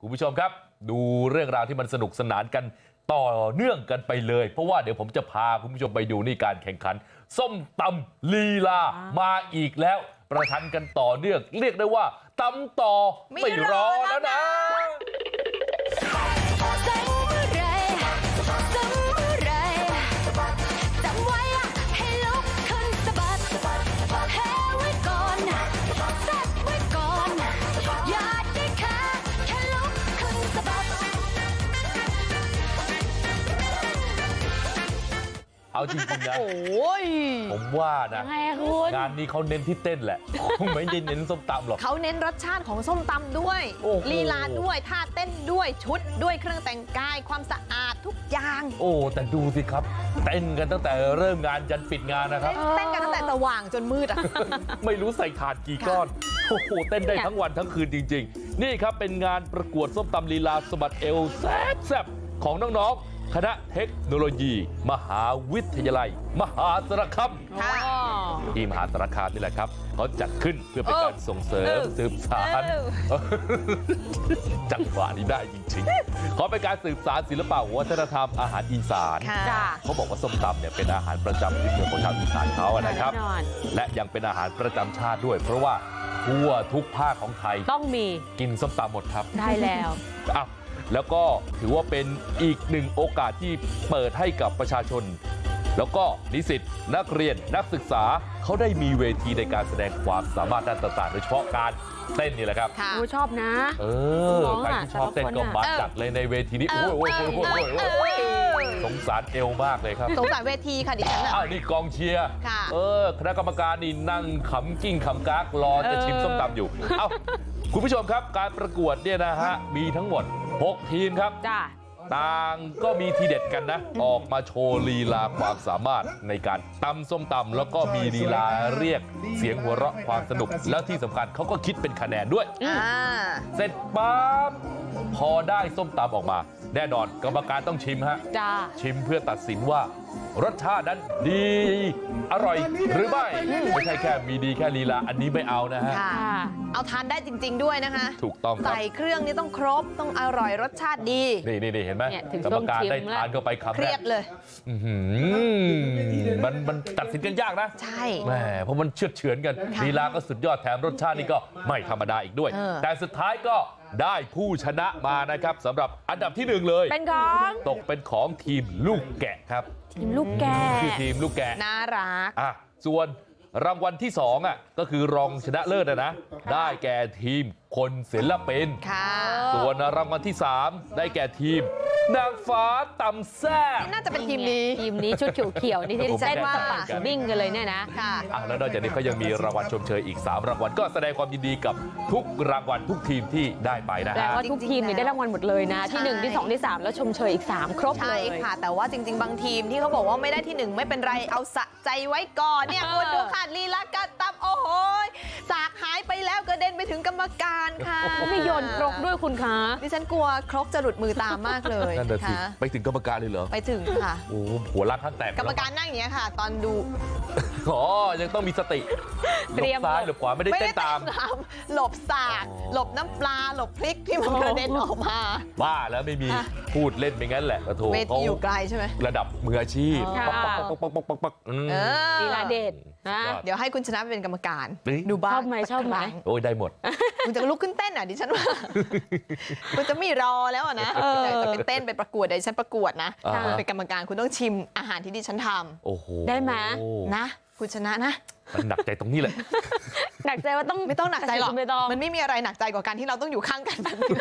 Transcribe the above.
คุณผู้ชมครับดูเรื่องราวที่มันสนุกสนานกันต่อเนื่องกันไปเลย เพราะว่าเดี๋ยวผมจะพาคุณผู้ชมไปดูนี่การแข่งขัน ส้มตำลีลามาอีกแล้ว ประชันกันต่อเนื่อง เรียกได้ว่าตำต่อไม่ไม่รอรอแล้แล้ววนะ เอาจริงๆนะโอ้ยผมว่านะยังไงอะคุณงานนี้เขาเน้นที่เต้นแหละคงไม่ได้เน้นส้มตำหรอกเขาเน้นรสชาติของส้มตำด้วยโอ้โหลีลาด้วยท่าเต้นด้วยชุดด้วยเครื่องแต่งกายความสะอาดทุกอย่างโอ้แต่ดูสิครับเต้นกันตั้งแต่เริ่มงานยันปิดงานนะครับเต้นกันตั้งแต่สว่างจนมืดอะไม่รู้ใส่ถาดกี่ก้อนโอ้โหเต้นได้ทั้งวันทั้งคืนจริง ๆ นี่ครับเป็นงานประกวดส้มตำลีลาสะบัดเอวแซ่บๆของน้องๆ คณะเทคโนโลยีมหาวิทยาลัย มหาสารคามค่ะที่มหาสารคามนี่แหละครับเขาจัดขึ้นเพื่อเป็นการส่งเสริมเออสืบสารเออจังหวะนี้ได้จริงๆเขาเป็นการสืบสารศิลปะวัฒนธรรมอาหารอีสานค่ะจ้าเขาบอกว่าส้มตำเนี่ยเป็นอาหารประจำพื้นเมืองของชาวอีสานเขาอะนะครับแน่นอนและยังเป็นอาหารประจำชาติด้วย เพราะว่าทั่วทุกภาคของไทยต้องมีกินส้มตำหมดครับได้แล้วอ้าว แล้วก็ถือว่าเป็นอีกหนึ่งโอกาสที่เปิดให้กับประชาชนแล้วก็นิสิตนักเรียนนักศึกษาเขาได้มีเวทีในการแสดงความสามารถด้านต่างๆโดยเฉพาะการเต้นนี่แหละครับค่ะโอ้ชอบนะเออน้องใครอะที่ชอบเต้นก็แต่ละคนอะมาเออจัดเลยในเวทีนี้โอ้ยโอ้ยโอ้ยโอ้ยโอ้ยโอ้ยสงสารเอวมากเลยครับสงสารเวทีค่ะดิฉันน่ะอ้าวนี่กองเชียร์ค่ะเออคณะกรรมการนี่นั่งขำกิ้งขำกากรอจะชิมส้มตำอยู่เอ้าคุณผู้ชมครับการประกวดเนี่ยนะฮะมีทั้งหมด 6ทีมครับจ้าต่างก็มีทีเด็ดกันนะออกมาโชว์ลีลาความสามารถในการตำส้มตำแล้วก็มีลีลาเรียกเสียงหัวเราะความสนุกแล้วที่สำคัญเขาก็คิดเป็นคะแนนด้วยอ่าเสร็จปั๊บพอได้ส้มตำออกมา แน่นอนกรรมการต้องชิมฮะจ้าชิมเพื่อตัดสินว่ารสชาตินั้นดีอร่อยหรือไม่ ไม่ใช่แค่มีดีแค่ลีลาอันนี้ไม่เอานะฮะค่ะค่ะเอาทานได้จริง ๆด้วยนะคะถูกต้องครับใส่เครื่องนี่ต้องครบต้องอร่อยรสชาติดีนี่นี่นี่เห็นไหมเนี่ยถึงกรรมการช่วงชิมได้แล้วทานเข้าไปคำเคแรรียกดเลยอื้อหือมันมันตัดสินกันยากนะใช่แหมเพราะมันเชือดเฉือนกันค่ะลีลาก็สุดยอดแถมรสชาตินี่ก็ไม่ธรรมดาอีกด้วยเออแต่สุดท้ายก็ได้ผู้ชนะมานะครับสำหรับอันดับที่หนึ่งเลยเป็นของตกเป็นของทีมลูกแกะครับ ทีมลูกแกะชื่อทีมลูกแกะน่ารักอะส่วน รางวัลที่สองอะก็คือรองชนะเลิศนะนะได้แก่ทีมคนศิลปินค่ะส่วนรางวัลที่3ได้แก่ทีมนางฟ้าตำแซ่บน่าจะเป็นทีมนี้ทีมนี้ชุดเขียวๆนี่ที่ผมเต้นว่าสะบัดสะบิ้งกันเลยเนี่ยนะค่ะอะแล้วนอกจากนี้เขายังมีรางวัลชมเชยอีก 3 รางวัลก็แสดงความยินดีกับทุกรางวัลทุกทีมที่ได้ไปนะแต่ฮะว่าทุกทีมเนี่ยได้รางวัลหมดเลยนะที่ใช่1ที่ 2 ที่ 3 แล้วชมเชยอีก 3 ครบเลใช่ยค่ะ แต่ว่าจริง ๆ บางทีมที่เขาบอกว่าไม่ได้ที่หนึ่งไม่เป็นไรเอาสะใจไว้ก่อนเนี่ยเออคุณดูค่ะลีลาการตำโอ้โหยสากหายไปแล้วกระเด็นไปถึงกรรมการค่ะไม่โยนครกด้วยคุณคะดิฉันกลัวครกจะหลุดมือตามมากเลยนั่นแหะสิค่ะไปถึงกรรมการเลยเหรอไปถึงค่ะโอ้โหหัวล้างข้างแตกกรรมการนั่งอย่างเงี้ยค่ะ ตอนดูอ๋อยังต้องมีสติหเตลรีบยมซ้ายหลบขวาไม่ได้เต้นตามหลบสากอ๋อหลบน้ำปลาหลบพริกที่มันกระเด็นออกมาว่าแล้วไม่มีอะพูดเล่นไปงั้นแหละโอ้โถเวเขาทีอยู่ไกลใช่ไหมระดับมืออาชีพค่ะปักปักปักปักปักปักอืมเออลีลาเด็ดนะยอดเดี๋ยวให้คุณชนะเป็นกรรมการเฮ้ยดูบ้างชอบไหมชอบไหมสักครั้งโอ้ยได้หมดคุณจะลุกขึ้นเต้นอะดิฉันว่าคุณจะไม่รอแล้วอะนะเออแต่จะเป็นเต้นไปประกวดเดี๋ยวดิฉันประกวดนะอ่าคุณเป็นกรรมการคุณต้องชิมอาหารที่ดิฉันทโอ้โหได้ไหมำนะ คุณชนะนะมันหนักใจตรงนี้แหละ หนักใจว่าต้องไม่ต้องหนักใจหรอกไม่ต้องมันไม่มีอะไรหนักใจกว่าการที่เราต้องอยู่ข้างกันแบบนี้